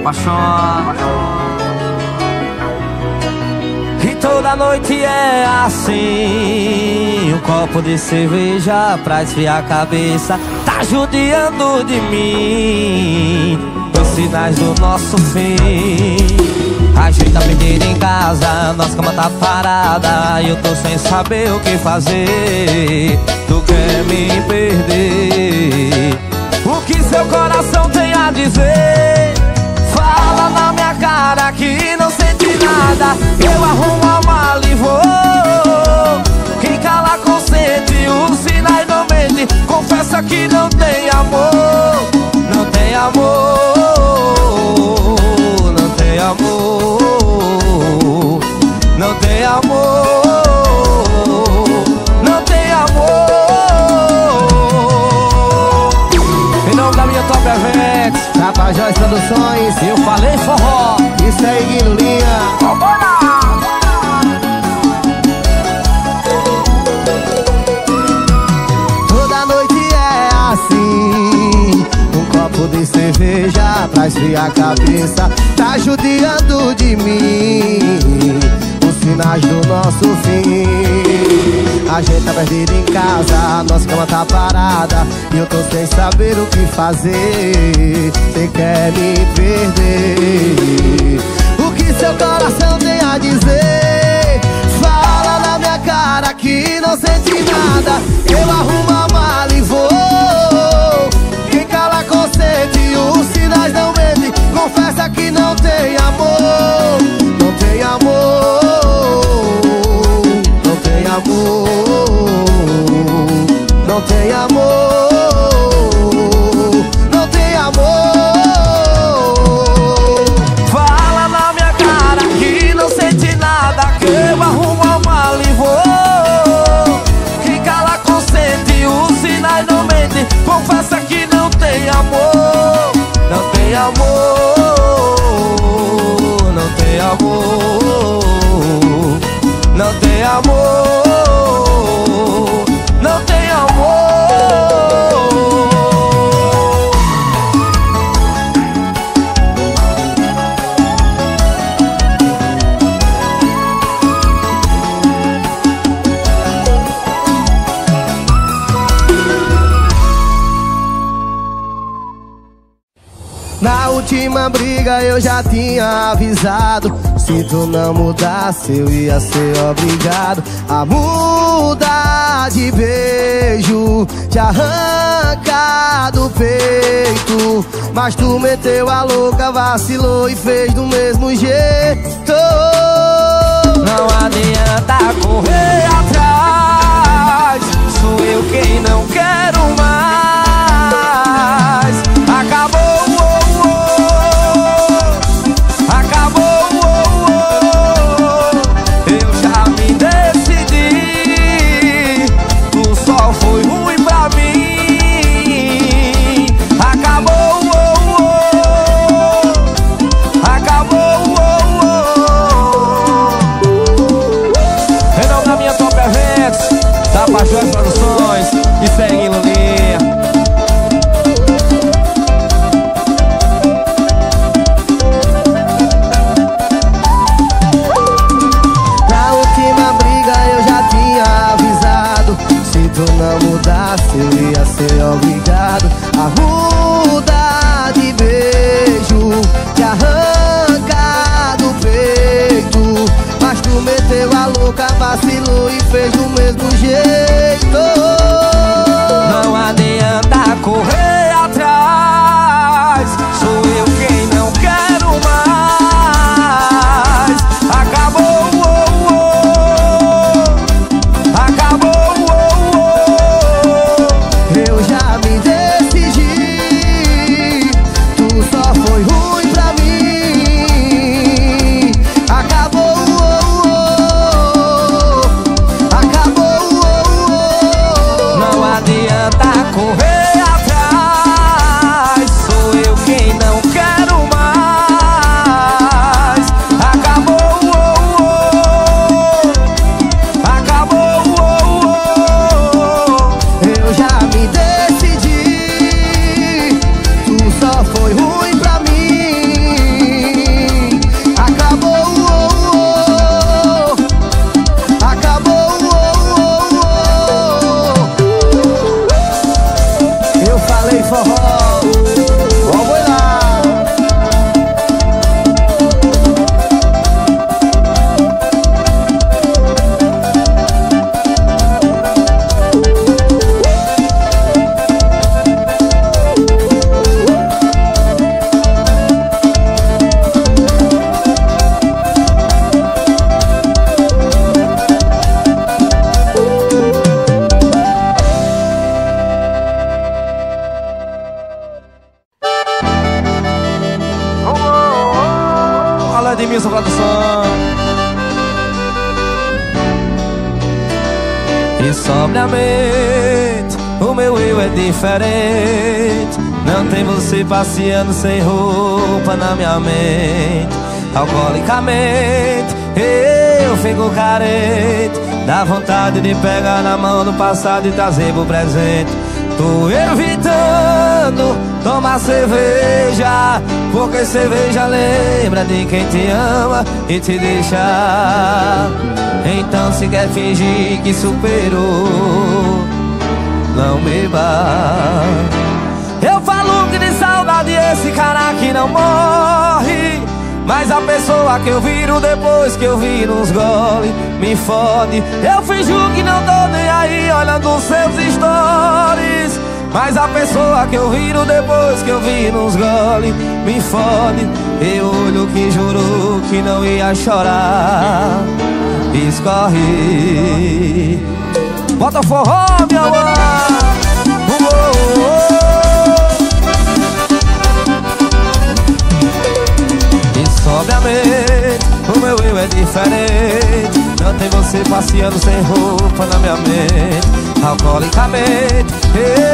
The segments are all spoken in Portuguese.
apaixona. E toda noite é assim Um copo de cerveja pra esfriar a cabeça Tá judiando de mim Os sinais do nosso fim Ajeita pedido em casa, nossa cama tá parada E eu tô sem saber o que fazer Tu quer me perder O que seu coração tem a dizer? Cara que não sente nada. Eu arrumo a mala e vou. Quem cala consente, os sinais não mente em casa. Nossa cama tá parada E eu tô sem saber o que fazer. Você quer me perder? O que seu coração tem a dizer? Fala na minha cara que não sente nada. Eu arrumo a mala e vou. Quem cala consente, os sinais não mentem. Confessa que não tem amor Não tem amor Não tem amor eu já tinha avisado. Se tu não mudasse eu ia ser obrigado A mudar de beijo Te arrancar do peito. Mas tu meteu a louca, vacilou e fez do mesmo jeito. Não adianta correr atrás. Sou eu quem não quero mais diferente. Não tem você passeando sem roupa na minha mente. Alcoolicamente eu fico carente. Dá vontade de pegar na mão do passado e trazer pro presente. Tô evitando tomar cerveja Porque cerveja lembra de quem te ama e te deixa. Então se quer fingir que superou não beba. Eu falo que de saudade esse cara que não morre Mas a pessoa que eu viro depois que eu viro uns gole Me fode. Eu finjo que não tô nem aí olhando seus stories mas a pessoa que eu viro depois que eu vi nos gole Me fode. E olho que jurou que não ia chorar Escorre. Bota forró, meu amor. E sobe a mente O meu eu é diferente Não tem você passeando sem roupa na minha mente. Alcoolicamente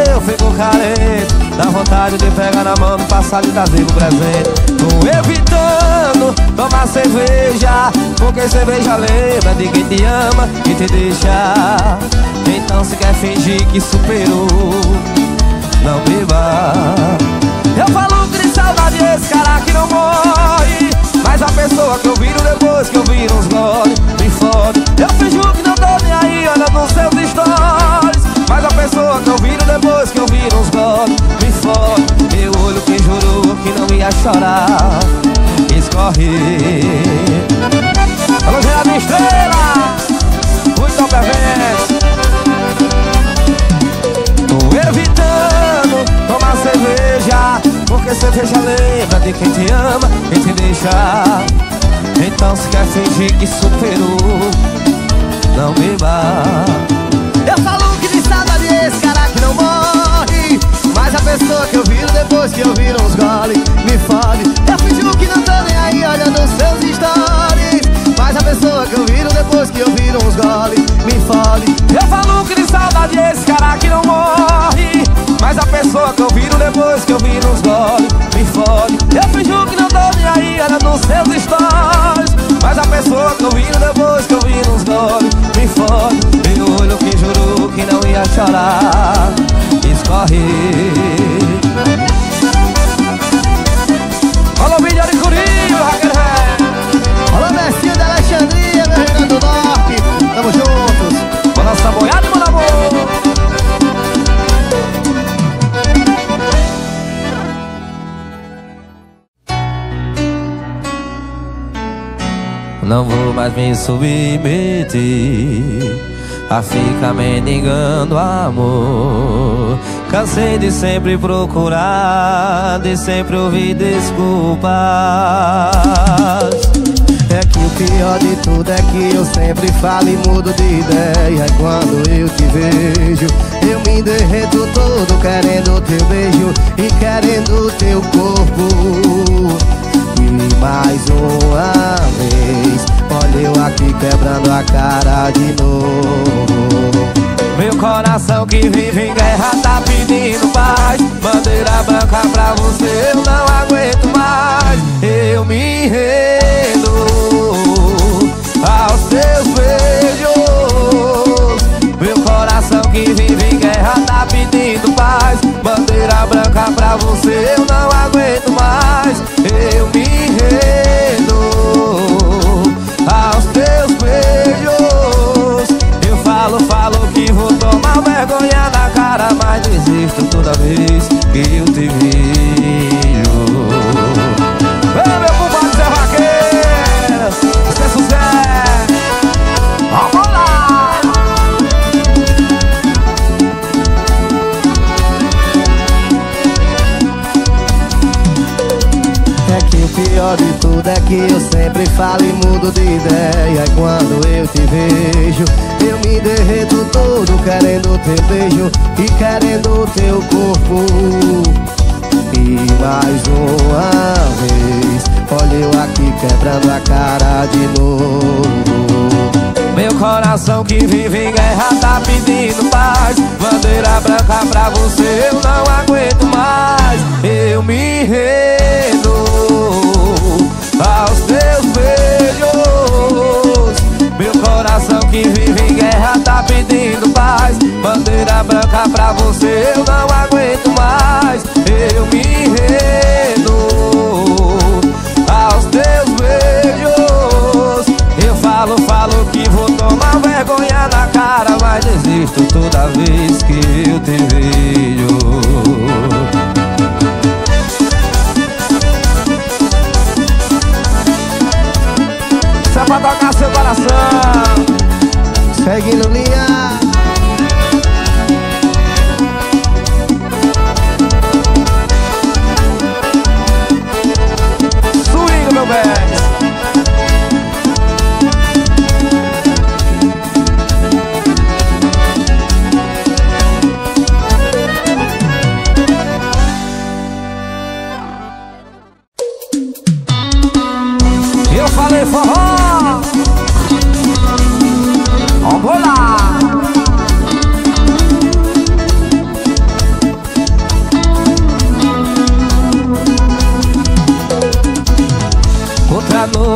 Eu fico carente. Dá vontade de pegar na mão do passado e trazer o presente. Tô evitando tomar cerveja Porque cerveja lembra de quem te ama e te deixa. Então se quer fingir que superou Não beba. Eu falo que de saudade esse cara que não morre Mas a pessoa que eu viro depois que eu viro uns gole Me fode Eu finjo que não tô nem aí olha nos seus stories. Mas a pessoa que eu viro depois que eu viro uns gole Me fode Meu olho que jurou que não ia chorar Escorre cerveja lembra de quem te ama e te deixa. Então se quer fingir que superou Não beba. Eu falo que de saudade esse cara que não morre. Mas a pessoa que eu viro depois que eu viro uns gole Me fode. Eu fingo que não tô nem aí olhando seus stories Mas a pessoa que eu viro depois que eu viro uns gole Me fode Eu falo que de saudade esse cara que não morre. Mas a pessoa que eu viro depois que eu viro os gole Me fode. Eu finjo que não tô nem aí, era nos seus stories. Mas a pessoa que eu viro depois que eu viro os gole Me fode. O olho que jurou que não ia chorar Não vou mais me submeter A ficar mendigando amor. Cansei de sempre procurar De sempre ouvir desculpas. É que o pior de tudo é que eu sempre falo e mudo de ideia. E quando eu te vejo Eu me derreto todo querendo teu beijo E querendo teu corpo mais uma vez. Olha eu aqui quebrando a cara de novo. Meu coração que vive em guerra tá pedindo paz. Bandeira branca pra você eu não aguento mais. Eu me rendo aos seus beijos. Meu coração que vive em guerra tá pedindo paz. Bandeira branca pra você eu não aguento toda vez que eu te vejo. Vem meu compadre Zé Vaqueiras, Zé José, vamos lá! É que o pior de tudo é que eu sempre falo e mudo de ideia quando eu te vejo derreto todo Querendo teu beijo e querendo teu corpo. E mais uma vez, olha eu aqui quebrando a cara de novo. Meu coração que vive em guerra tá pedindo paz. Bandeira branca pra você eu não aguento mais. Eu me rendo aos teus beijos coração que vive em guerra tá pedindo paz. Bandeira branca pra você eu não aguento mais. Eu me rendo aos teus beijos. Eu falo, falo que vou tomar vergonha na cara Mas desisto toda vez que eu te vejo. É pra tocar seu coração Aquí no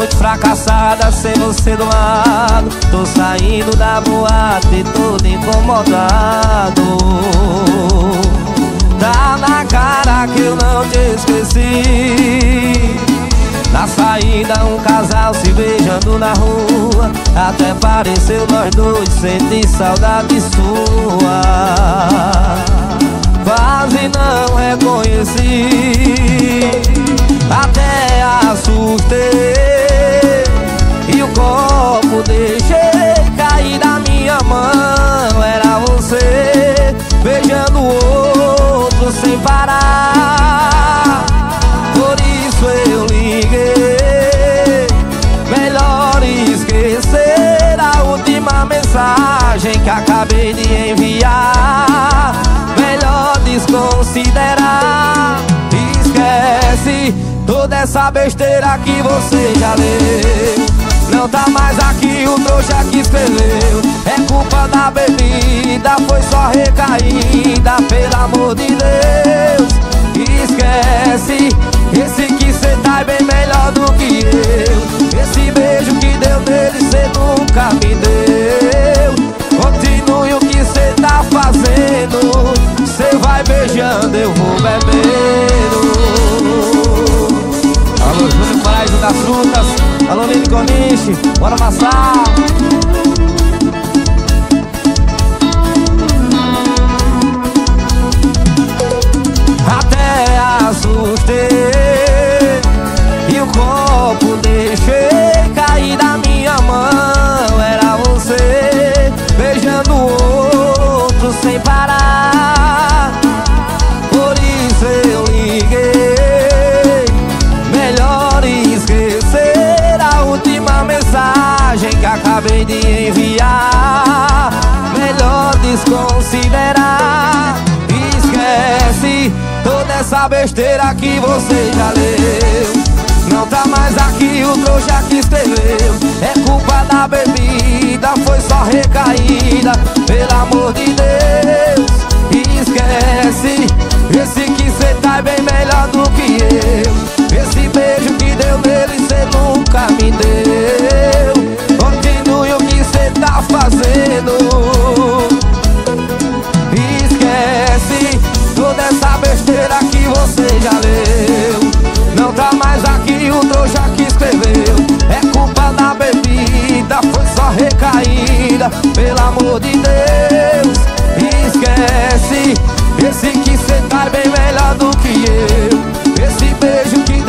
noite fracassada sem você do lado. Tô saindo da boate todo incomodado. Tá na cara que eu não te esqueci Na saída um casal se beijando na rua. Até pareceu nós dois sentir saudade sua. Quase não reconheci Até assustei. E o copo Toda essa besteira que você já leu. Não tá mais aqui o trouxa que escreveu. É culpa da bebida, foi só recaída Pelo amor de Deus. Esquece esse que cê tá é bem melhor do que eu bora amassar essa besteira que você já leu. Não tá mais aqui o trouxa que escreveu. É culpa da bebida, foi só recaída Pelo amor de Deus. Esquece esse que cê tá é bem melhor do que eu. Esse beijo que deu nele cê nunca me deu só recaída Pelo amor de Deus Esquece. Esse que cê tá bem melhor do que eu. Esse beijo que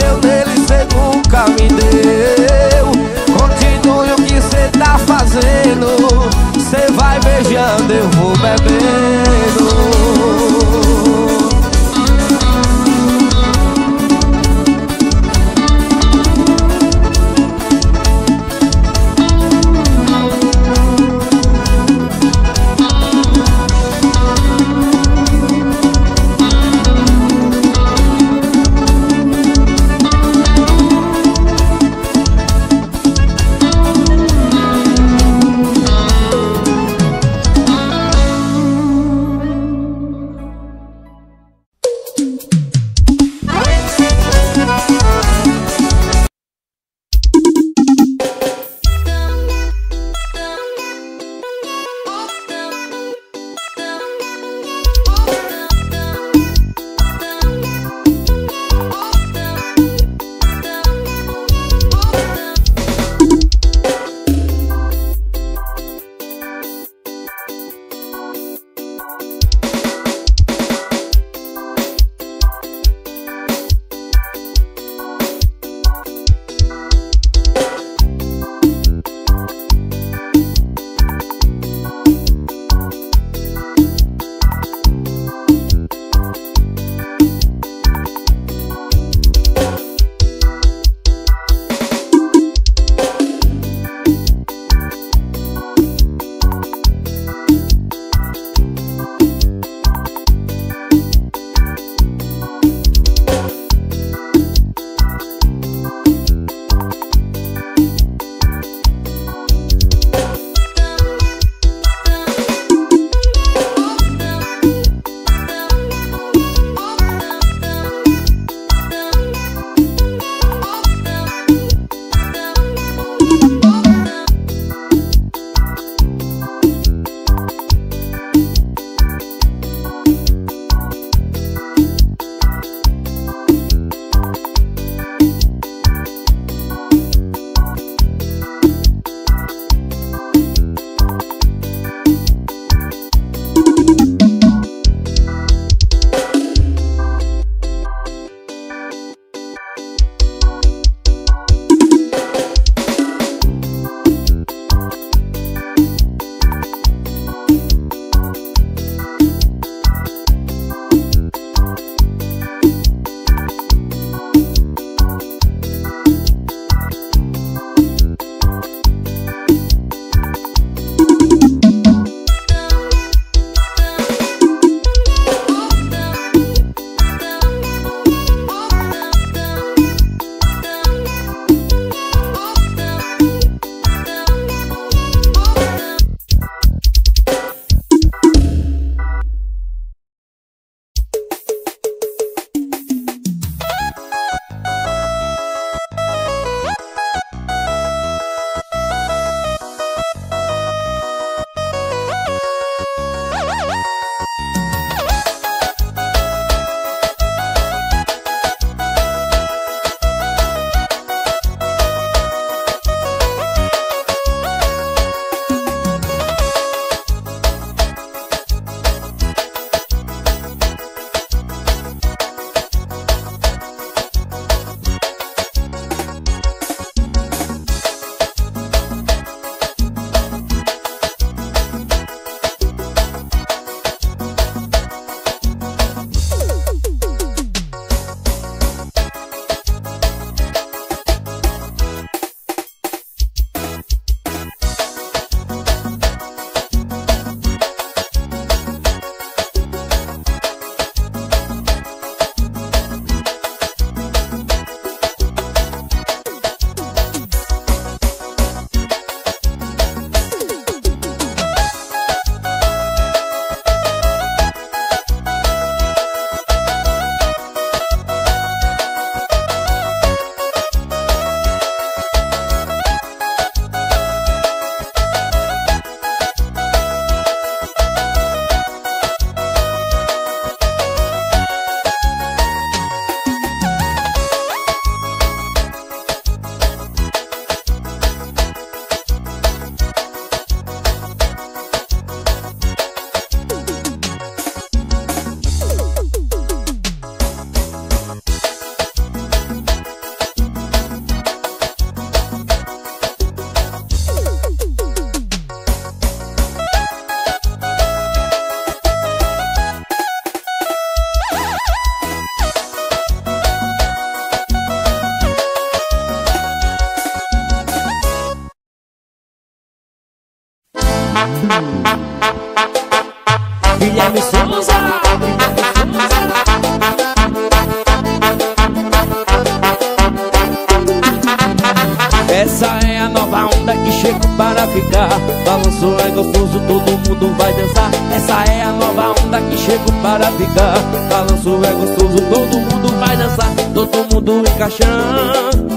para ficar. Balanço é gostoso, todo mundo vai dançar Todo mundo encaixando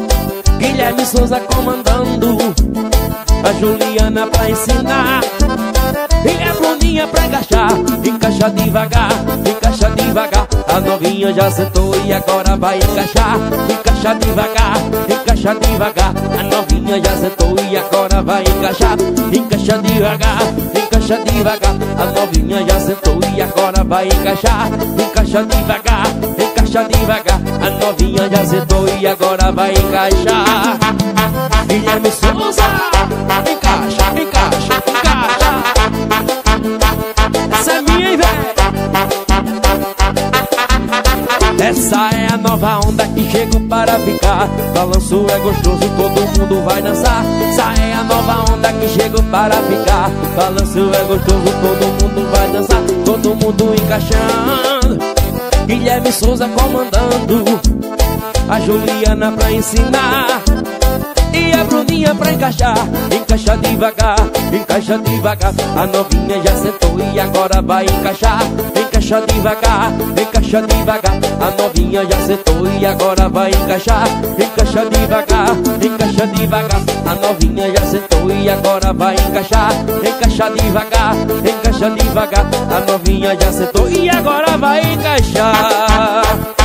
Guilherme Souza comandando A Juliana pra ensinar. E a Bruninha pra encaixar Encaixa devagar, encaixa devagar. A novinha já sentou e agora vai encaixar Encaixa devagar, encaixa devagar. A novinha já sentou e agora vai encaixar Encaixa devagar, encaixa devagar. A novinha já sentou vai encaixar Encaixa devagar, encaixa devagar. A novinha já sentou e agora vai encaixar. Guilherme Souza Encaixa, encaixa, encaixa. Essa é minha, hein? Essa é a nova onda que chegou para ficar. Balanço é gostoso, todo mundo vai dançar. Essa é a nova onda que chegou para ficar. Balanço é gostoso, todo mundo vai dançar Todo mundo encaixando. Guilherme Souza comandando. A Juliana pra ensinar e a Bruninha pra encaixar Encaixa devagar, encaixa devagar. A novinha já sentou e agora vai encaixar Encaixa devagar, encaixa devagar. A novinha já sentou e agora vai encaixar Encaixa devagar, encaixa devagar. A novinha já sentou e agora vai encaixar Encaixa devagar, encaixa devagar. A novinha já sentou e agora vai encaixar